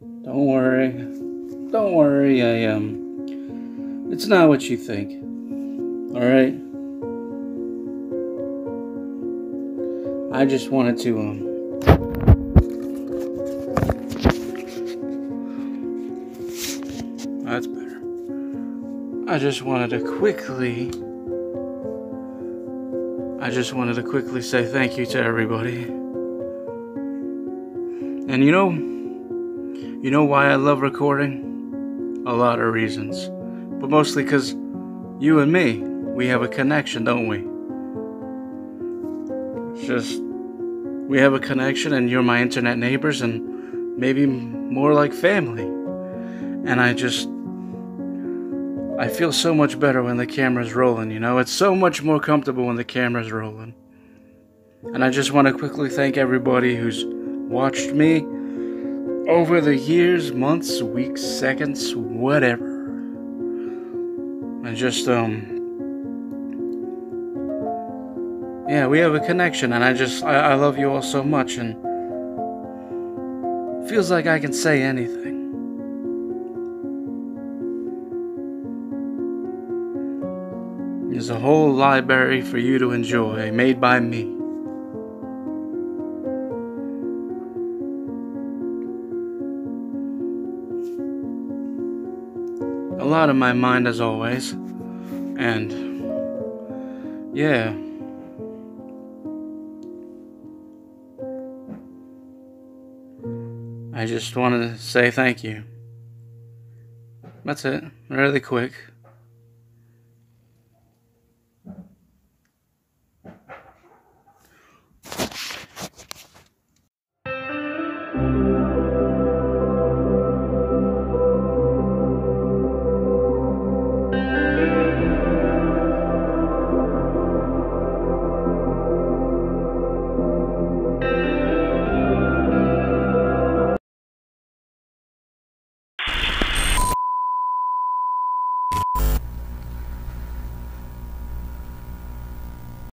Don't worry. Don't worry. I um it's not what you think. All right? I just wanted to um That's better. I just wanted to quickly I just wanted to quickly say thank you to everybody. And you know, you know why I love recording? A lot of reasons. But mostly because you and me, we have a connection, don't we? It's just, we have a connection, and you're my internet neighbors, and maybe more like family. And I just, I feel so much better when the camera's rolling, you know? It's so much more comfortable when the camera's rolling. And I just want to quickly thank everybody who's watched me over the years, months, weeks, seconds, whatever. And just, um, yeah, we have a connection, and I just, I, I love you all so much, and feels like I can say anything. There's a whole library for you to enjoy, made by me. A lot on my mind as always. And yeah. I just wanted to say thank you. That's it. Really quick.